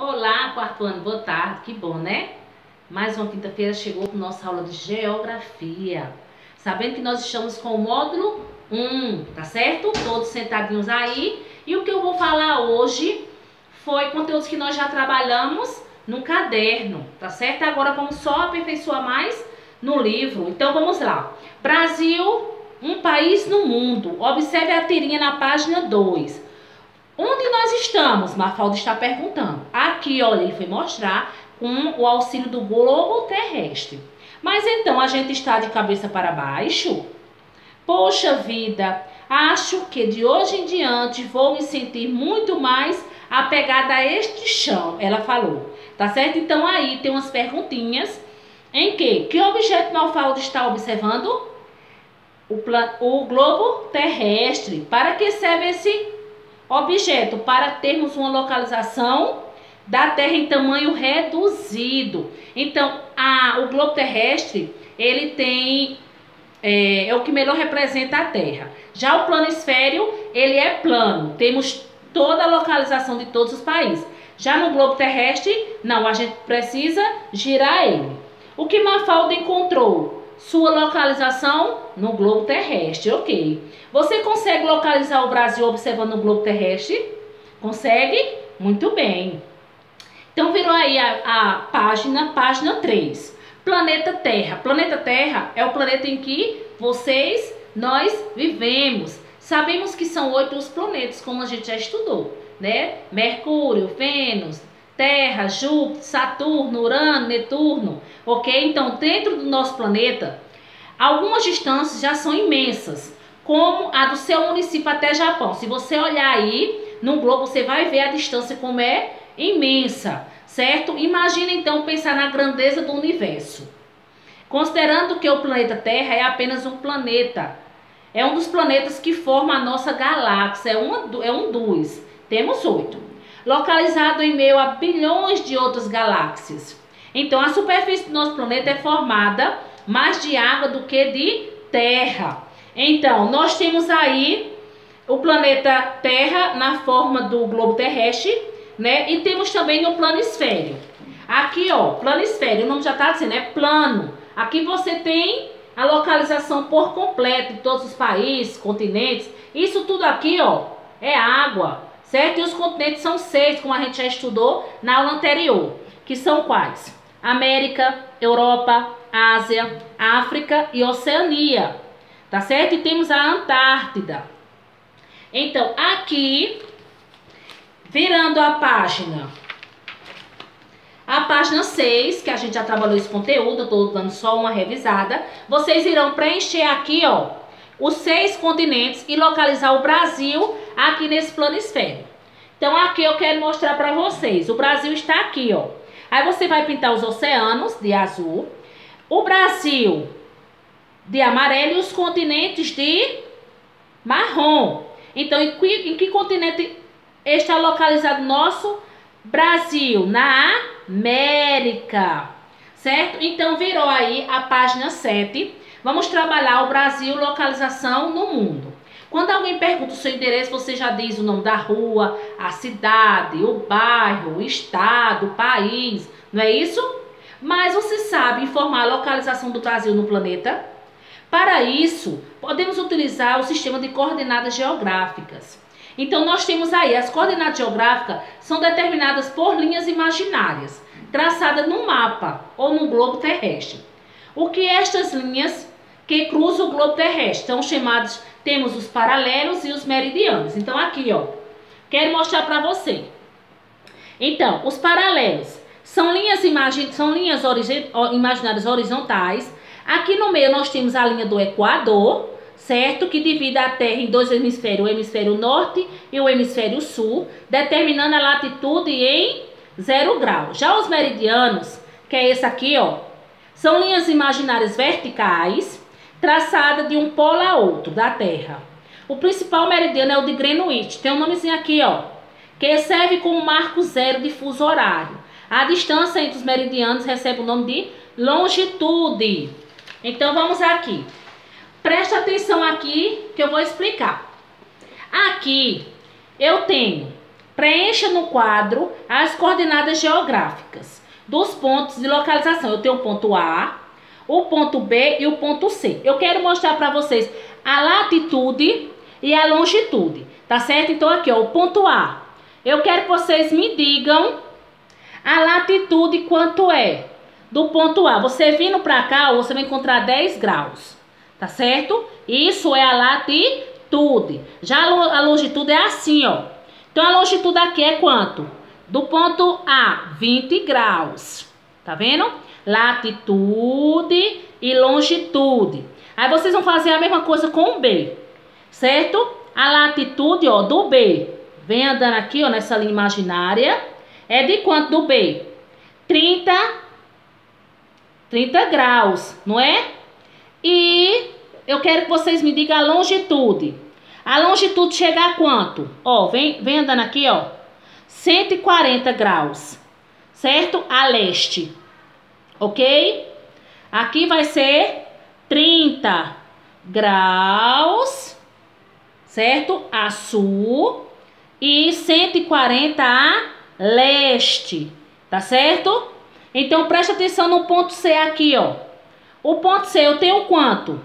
Olá, quarto ano, boa tarde, que bom, né? Mais uma quinta-feira chegou com nossa aula de Geografia. Sabendo que nós estamos com o módulo 1, tá certo? Todos sentadinhos aí. E o que eu vou falar hoje foi conteúdos que nós já trabalhamos no caderno, tá certo? Agora vamos só aperfeiçoar mais no livro. Então vamos lá. Brasil, um país no mundo. Observe a tirinha na página 2. Onde nós estamos? Mafalda está perguntando. Aqui, olha, ele foi mostrar com o auxílio do globo terrestre. Mas então a gente está de cabeça para baixo? Poxa vida, acho que de hoje em diante vou me sentir muito mais apegada a este chão, ela falou. Tá certo? Então aí tem umas perguntinhas em que que objeto Mafalda está observando? O, o globo terrestre. Para que serve esse Objeto, para termos uma localização da Terra em tamanho reduzido. Então, a, o globo terrestre, ele tem, é, é o que melhor representa a Terra. Já o planisfério, ele é plano. Temos toda a localização de todos os países. Já no globo terrestre, não, a gente precisa girar ele. O que Mafalda encontrou? Sua localização no globo terrestre, ok. Você consegue localizar o Brasil observando o globo terrestre? Consegue? Muito bem. Então virou aí a, a página, página 3. Planeta Terra. Planeta Terra é o planeta em que vocês, nós vivemos. Sabemos que são oito os planetas, como a gente já estudou, né? Mercúrio, Vênus, Terra, Júpiter, Saturno, Urano, Netuno, ok? Então, dentro do nosso planeta, algumas distâncias já são imensas, como a do seu município até Japão. Se você olhar aí no globo, você vai ver a distância como é imensa, certo? Imagina então pensar na grandeza do universo. Considerando que o planeta Terra é apenas um planeta, é um dos planetas que forma a nossa galáxia, é, uma, é um dos, temos oito localizado em meio a bilhões de outras galáxias. Então, a superfície do nosso planeta é formada mais de água do que de terra. Então, nós temos aí o planeta Terra na forma do globo terrestre, né? E temos também o planisfério. Aqui, ó, planisfério, o nome já está dizendo, é plano. Aqui você tem a localização por completo de todos os países, continentes. Isso tudo aqui, ó, é água certo? E os continentes são seis, como a gente já estudou na aula anterior, que são quais? América, Europa, Ásia, África e Oceania, tá certo? E temos a Antártida. Então, aqui, virando a página, a página 6, que a gente já trabalhou esse conteúdo, eu tô dando só uma revisada, vocês irão preencher aqui, ó, os seis continentes e localizar o Brasil aqui nesse planisfério. Então aqui eu quero mostrar para vocês, o Brasil está aqui, ó. Aí você vai pintar os oceanos de azul, o Brasil de amarelo e os continentes de marrom. Então em que, em que continente está localizado nosso Brasil? Na América, certo? Então virou aí a página 7 Vamos trabalhar o Brasil, localização no mundo. Quando alguém pergunta o seu endereço, você já diz o nome da rua, a cidade, o bairro, o estado, o país, não é isso? Mas você sabe informar a localização do Brasil no planeta? Para isso, podemos utilizar o sistema de coordenadas geográficas. Então, nós temos aí, as coordenadas geográficas são determinadas por linhas imaginárias, traçadas no mapa ou no globo terrestre. O que estas linhas que cruzam o globo terrestre são chamados, temos os paralelos e os meridianos. Então aqui, ó, quero mostrar para você. Então, os paralelos são linhas, imagi são linhas imaginárias horizontais. Aqui no meio nós temos a linha do Equador, certo? Que divide a Terra em dois hemisférios, o hemisfério norte e o hemisfério sul, determinando a latitude em zero grau. Já os meridianos, que é esse aqui, ó, são linhas imaginárias verticais, traçadas de um polo a outro da Terra. O principal meridiano é o de Greenwich. Tem um nomezinho aqui, ó, que serve como marco zero de fuso horário. A distância entre os meridianos recebe o nome de longitude. Então vamos aqui. Presta atenção aqui que eu vou explicar. Aqui eu tenho Preencha no quadro as coordenadas geográficas dos pontos de localização. Eu tenho o ponto A, o ponto B e o ponto C. Eu quero mostrar para vocês a latitude e a longitude, tá certo? Então aqui, ó, o ponto A. Eu quero que vocês me digam a latitude quanto é do ponto A. Você vindo para cá, você vai encontrar 10 graus, tá certo? Isso é a latitude. Já a longitude é assim, ó. Então a longitude aqui é quanto? Do ponto A, 20 graus. Tá vendo? Latitude e longitude. Aí vocês vão fazer a mesma coisa com o B, certo? A latitude, ó, do B, vem andando aqui, ó, nessa linha imaginária, é de quanto do B? 30, 30 graus, não é? E eu quero que vocês me digam a longitude. A longitude chega a quanto? Ó, vem, vem andando aqui, ó. 140 graus, certo? A leste, ok? Aqui vai ser 30 graus, certo? A sul e 140 a leste, tá certo? Então preste atenção no ponto C aqui, ó. O ponto C eu tenho quanto?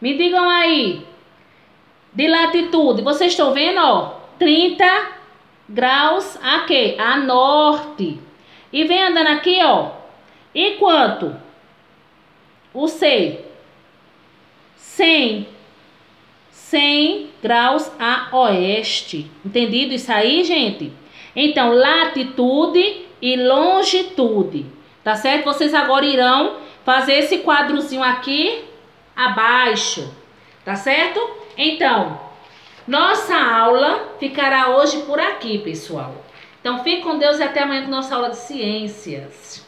Me digam aí. De latitude, vocês estão vendo, ó? 30 graus aqui, a norte. E vem andando aqui, ó. E quanto? O C. 100. 100 graus a oeste. Entendido isso aí, gente? Então, latitude e longitude. Tá certo? Vocês agora irão fazer esse quadrozinho aqui abaixo. Tá certo? Então, nossa aula ficará hoje por aqui, pessoal. Então, fique com Deus e até amanhã com nossa aula de ciências.